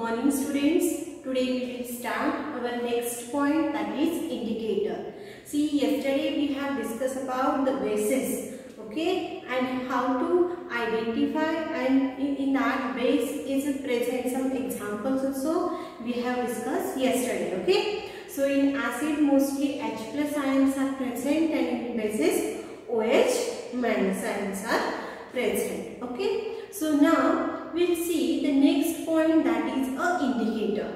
morning students. Today we will start our next point that is indicator. See yesterday we have discussed about the basis okay and how to identify and in, in that base is present some examples also we have discussed yesterday okay. So in acid mostly H plus ions are present and in basis OH minus ions are present okay. So now we'll see the next point that is a indicator.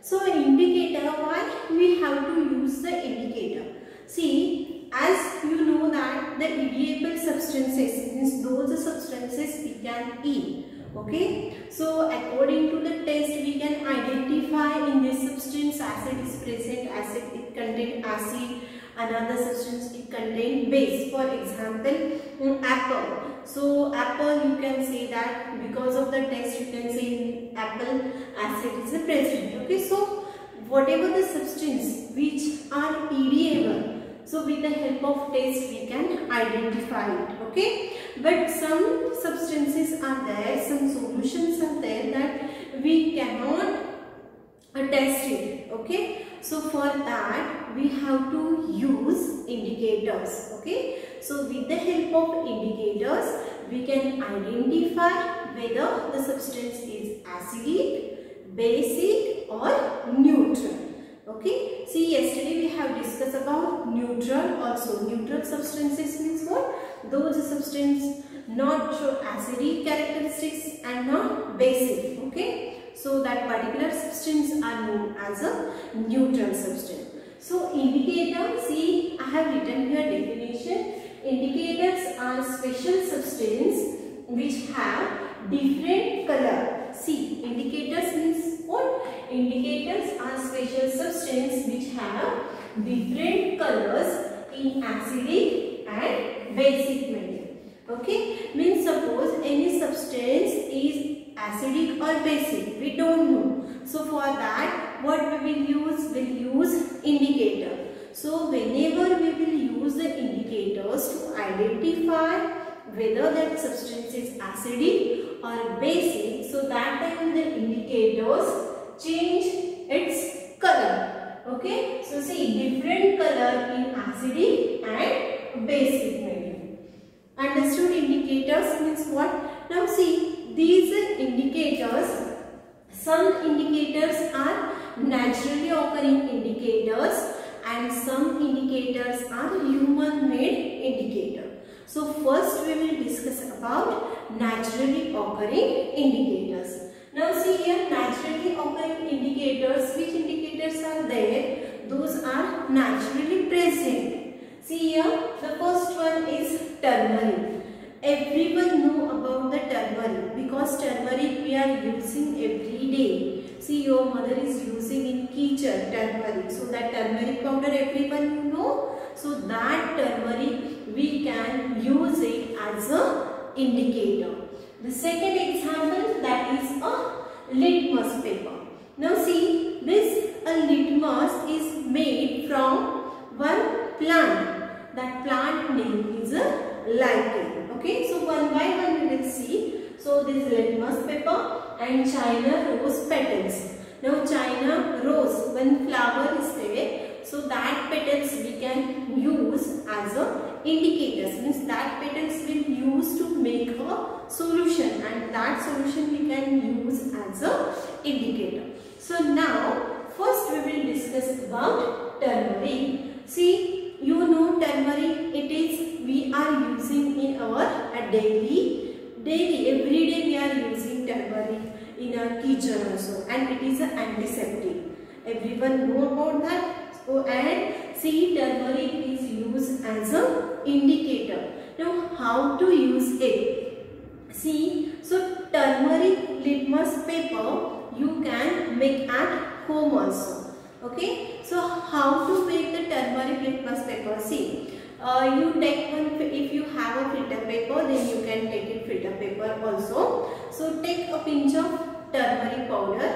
So indicator, why we have to use the indicator? See, as you know that the ideable substances means those substances we can eat. Okay, so according to the test we can identify in this substance acid is present, acid it contain acid, another substance it contain base. For example, apple so apple you can say that because of the test you can say apple acid is present. Okay. So whatever the substance which are edible so with the help of test we can identify it. Okay. But some substances are there, some solutions are there that we cannot test it. Okay. So for that we have to use indicators. Okay. So with the help of indicators, we can identify whether the substance is acidic, basic or neutral. Okay. See yesterday we have discussed about neutral also. Neutral substances means what? Those substances not show acidic characteristics and not basic. Okay. So that particular substance are known as a neutral substance. So indicator, see I have written here definition Indicators are special substance which have different color. See, indicators means what? Indicators are special substance which have different colors in acidic and basic medium. Okay, means suppose any substance is acidic or basic, we don't know. So for that, what we will use? We'll use indicator. So whenever we will use the indicators to identify whether that substance is acidic or basic, so that time the indicators change its color. Okay, so see different color in acidic and basic medium. Understood indicators means what? Now see these indicators, some indicators are naturally occurring indicators and some indicators are human made indicator. So first we will discuss about naturally occurring indicators. Now see here naturally occurring indicators, which indicators are there? Those are naturally present. See here the first one is turmeric. Everyone know about the turmeric because turmeric we are using every day See your mother is using in kitchen turmeric. So that turmeric powder everyone know. So that turmeric we can use it as a indicator. The second example that is a litmus paper. Now see this a litmus is made from one plant. That plant name is a lichen. Okay, so one by one we will see. So this litmus paper and China rose petals. Now China rose, when flower is there, so that petals we can use as a indicators. Means that petals will use to make a solution and that solution we can use as a indicator. So now first we will discuss about turmeric. See turmeric it is we are using in our daily daily every day we are using turmeric in our kitchen also and it is an antiseptic. Everyone know about that. So and see turmeric is used as a indicator. Now how to use it? See so turmeric litmus paper you can make at home also. Okay. So how to make the turmeric litmus paper? See uh, you take one if you have a filter paper then you can take it filter paper also so take a pinch of turmeric powder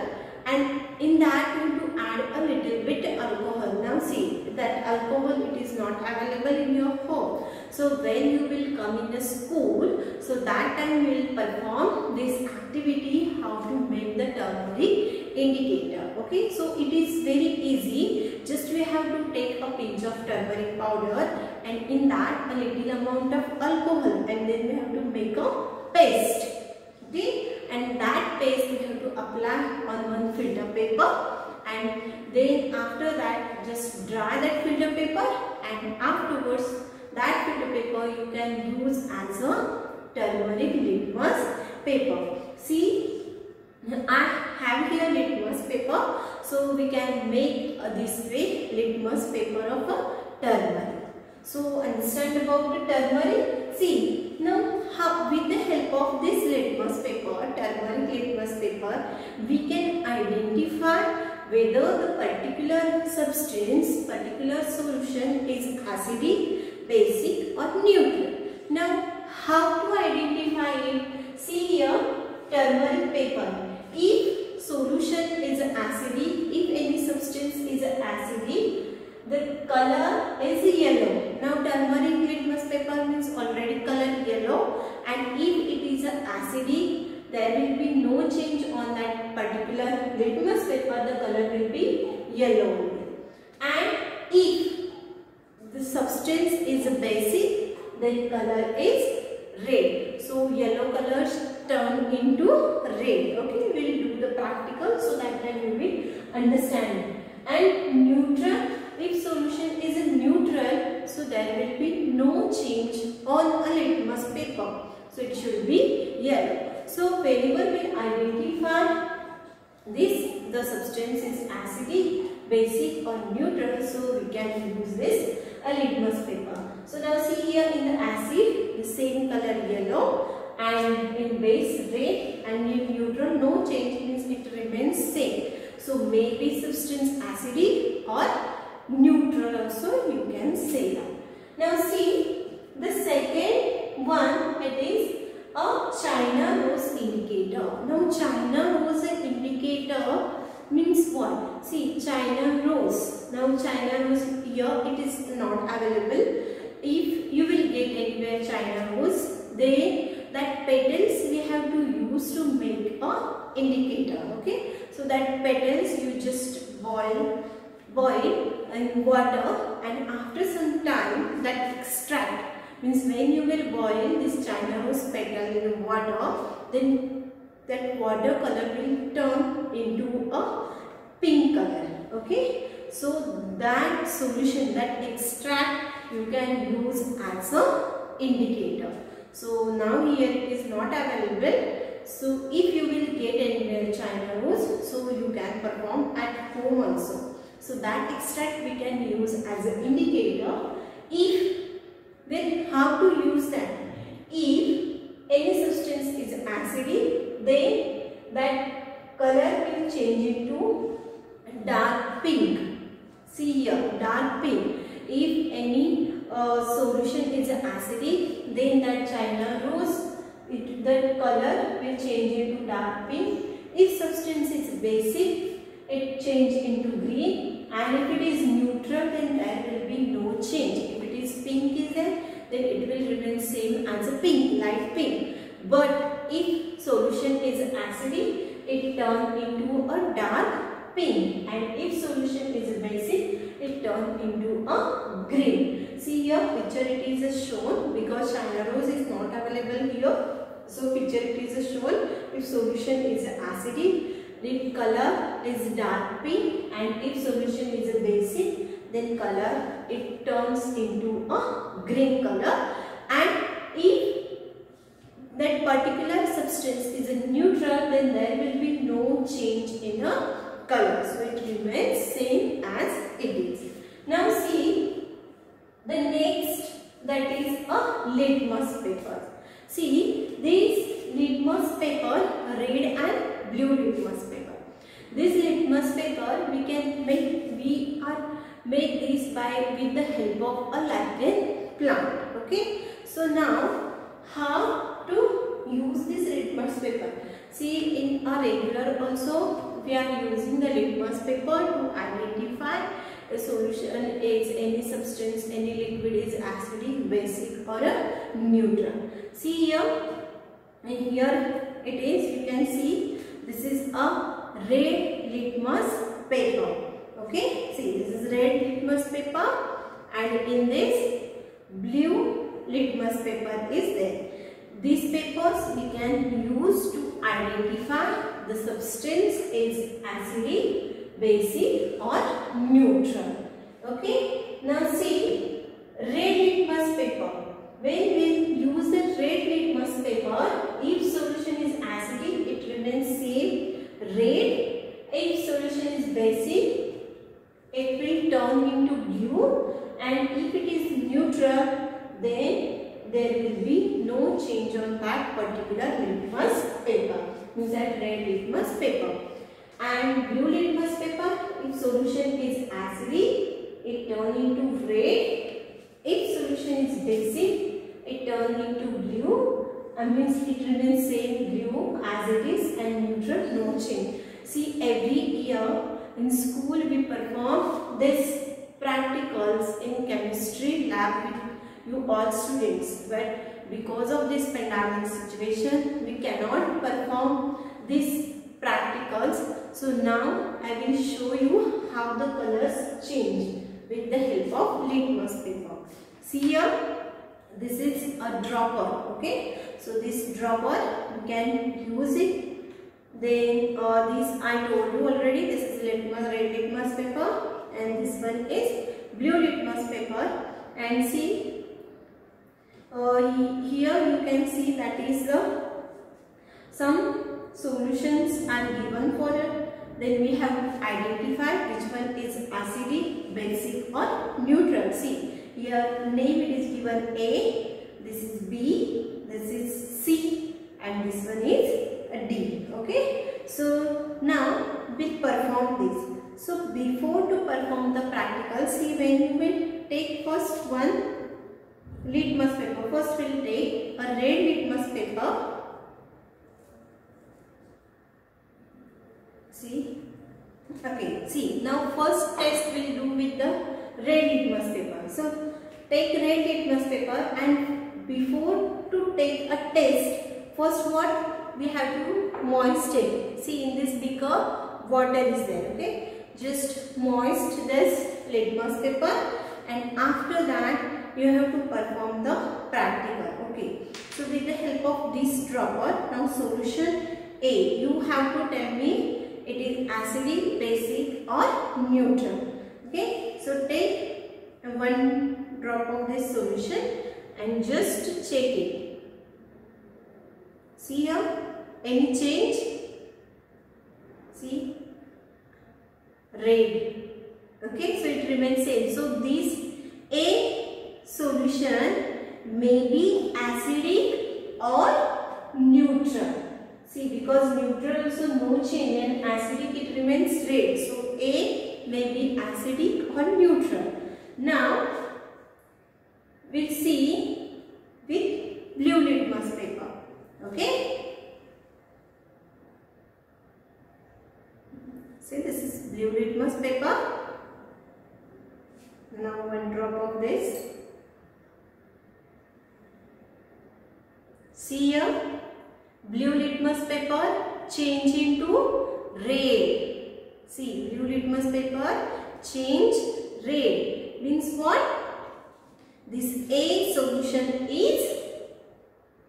and in that you to add a little bit alcohol now see that alcohol it is not available in your home so when you will come in the school so that time you will perform this activity how to make the turmeric indicator okay? So it is very easy. Just we have to take a pinch of turmeric powder and in that a little amount of alcohol and then we have to make a paste okay? And that paste we have to apply on one filter paper and then after that just dry that filter paper and afterwards that filter paper you can use as a turmeric litmus paper. See I have here litmus paper so we can make uh, this way litmus paper of a turmeric. So understand about the turmeric? See now how, with the help of this litmus paper, turmeric litmus paper, we can identify whether the particular substance, particular solution is acidic, basic or neutral. Now how to identify it? See here turmeric paper if solution is acidic, if any substance is acidic, the color is yellow. Now turmeric litmus paper means already color yellow and if it is acidic, there will be no change on that particular litmus paper, the color will be yellow. And if the substance is basic, the color is red. So yellow colors turn into red. Okay, we will do the practical so that then we will understand. And neutral, if solution is neutral, so there will be no change on a litmus paper. So it should be yellow. So whenever we identify this, the substance is acidic, basic or neutral, so we can use this a litmus paper. So now see here in the and in base rate and in neutral no change means it remains same. So maybe substance acidic or neutral also you can say that. Now see the second one it is a China rose indicator. Now China rose indicator means what? See China rose. Now China rose here it is not available. If you will get anywhere China rose then that petals we have to use to make a indicator okay? So that petals you just boil boil in water and after some time that extract. Means when you will boil this china rose petal in water then that water color will turn into a pink color okay? So that solution that extract you can use as a indicator so now here it is not available. So if you will get anywhere China rose, so you can perform at home also. So that extract we can use as an indicator. If, then how to use that? If any substance is acidic, then that color will change into dark pink. See here, dark pink. If any uh, solution is acidic, then that china rose, it, the color will change into dark pink. If substance is basic, it change into green and if it is neutral then there will be no change. If it is pink is there then it will remain same as a pink, light pink. But if solution is acidic, it turn into a dark pink and if solution is basic, it turn into a green. See here picture it is shown because China rose is not available here. So picture it is shown. If solution is acidic the color is dark pink and if solution is a basic. Then color it turns into a green color. And if that particular substance is a neutral then there will be no change in a color. So it remains same as it is. Now see the that is a litmus paper. See this litmus paper red and blue litmus paper. This litmus paper we can make we are make this by with the help of a lichen plant. Okay. So now how to use this litmus paper? See in a regular also we are using the litmus paper to a solution is any substance, any liquid is acidic, basic or a neutral. See here, and here it is, you can see this is a red litmus paper. Okay, see this is red litmus paper and in this blue litmus paper is there. These papers we can use to identify the substance is acidic, basic or neutral. Okay, now see red litmus paper. When we use the red litmus paper, if solution is acidic, it remains same red. If solution is basic, it will turn into blue and if it is neutral, then there will be no change on that particular litmus paper. Means that red litmus paper. And blue litmus paper, if solution is acidic, it turn into red. If solution is basic, it turn into blue. And means it remains same blue as it is and neutral, no change. See every year in school we perform this practicals in chemistry lab with you all students but because of this pandemic situation we cannot perform these practicals. So now I will show you how the colors change with the help of litmus paper. See here this is a dropper okay? So this dropper you can use it. Then uh, this I told you already this is litmus red litmus paper and this one is blue litmus paper. And see uh, here you can see that is the some solutions are given for it. Then we have identified which one is acidic basic or neutral. See here name it is given a this is b this is c and this one is d. Okay? So now we'll perform this. So before to perform the practical see when you will take first one litmus paper. First we will take a red litmus paper. See. Okay. See. Now first test we will do with the red litmus paper. So take red litmus paper and before to take a test, first what we have to moist it. See in this beaker water is there. Okay. Just moist this litmus paper and after that you have to perform the practical okay so with the help of this dropper now solution a you have to tell me it is acidic basic or neutral. Okay? So take one drop of this solution and just check it. See here? Any change? See? Red. Okay? So it remains same. So this a solution may be acidic or neutral. See because neutral also no change and acidic it remains red. So A may be acidic or neutral. Now This A solution is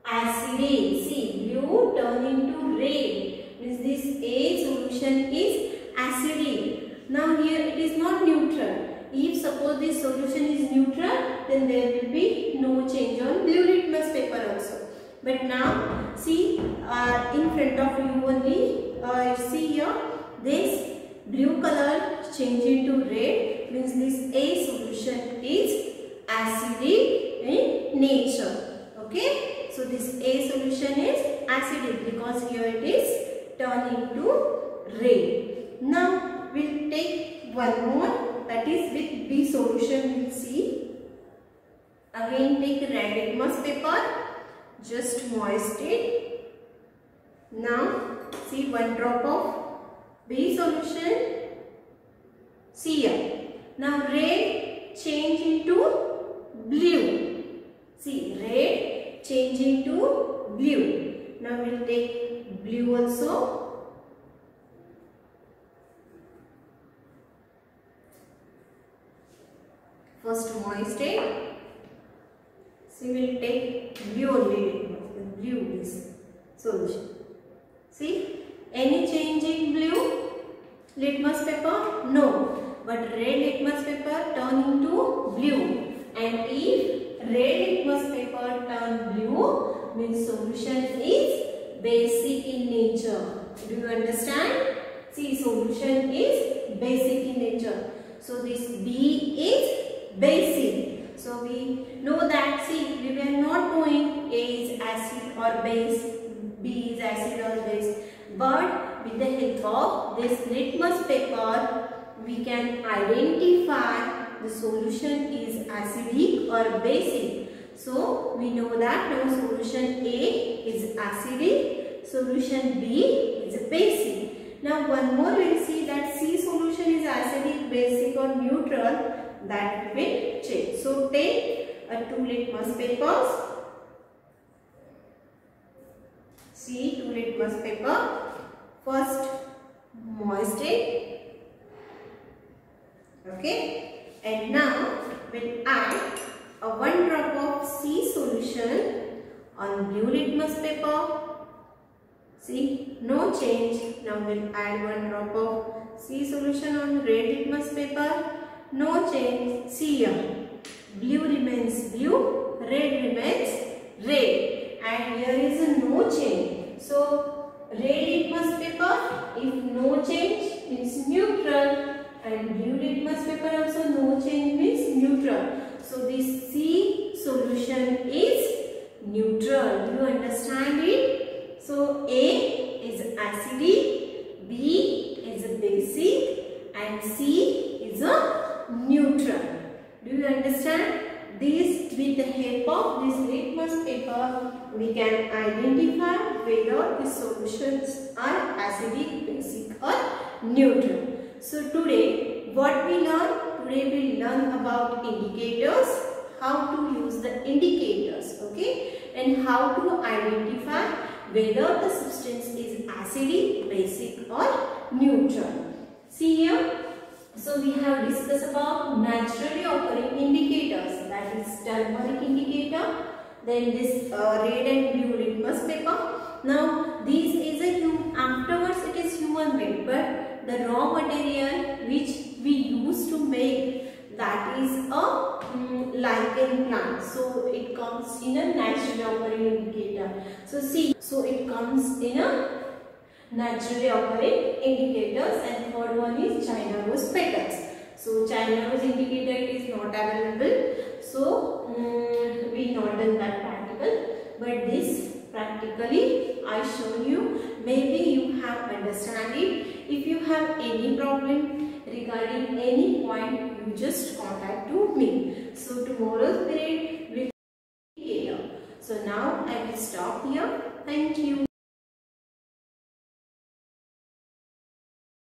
acidic. See, blue turn into red. Means this A solution is acidic. Now here it is not neutral. If suppose this solution is neutral, then there will be no change on blue litmus paper also. But now see uh, in front of you only uh, see here this blue color change into red means this A solution is acidic in nature. Okay. So this A solution is acidic because here it is turned into red. Now we'll take one more that is with B solution we'll see. Again take red litmus paper just moist it. Now see one drop of B solution. See here. Now red change into blue. See, red changing to blue. Now we will take blue also. First moist egg. So we will take blue only. Blue is solution. Means solution is basic in nature. Do you understand? See solution is basic in nature. So this B is basic. So we know that see we were not knowing A is acid or base, B is acid or base. But with the help of this litmus paper we can identify the solution is acidic or basic. So we know that now solution A is acidic, solution B is basic. Now one more we will see that C solution is acidic, basic or neutral that will change. So take a two litmus papers. See two litmus paper. First moist it. Okay. And now we'll add a one drop of C solution on blue litmus paper. See, no change. Now we'll add one drop of C solution on red litmus paper. No change. See here. Blue remains blue, red remains red. And here is a no change. So, red litmus paper, if no change, means neutral. And blue litmus paper also no change means neutral. So, this C solution is neutral. Do you understand it? So, A is acidic, B is a basic and C is a neutral. Do you understand? This with the help of this litmus paper we can identify whether the solutions are acidic, basic or neutral. So today what we learn? Today we learn about indicators, how to use the indicators okay and how to identify whether the substance is acidic, basic or neutral. See here so we have discussed about naturally occurring indicators that is turmeric indicator then this uh, red and blue litmus paper. Now this is a human afterwards it is human made but the raw material which we use to make that is a um, lichen plant. So it comes in a naturally occurring indicator. So see so it comes in a naturally occurring indicators and third one is China rose petals. So China rose indicator is not available. So um, we not done that practical but this practically I show you maybe you have understand it. If you have any problem regarding any point you just contact to me. So tomorrow's period will be here. So now I will stop here. Thank you.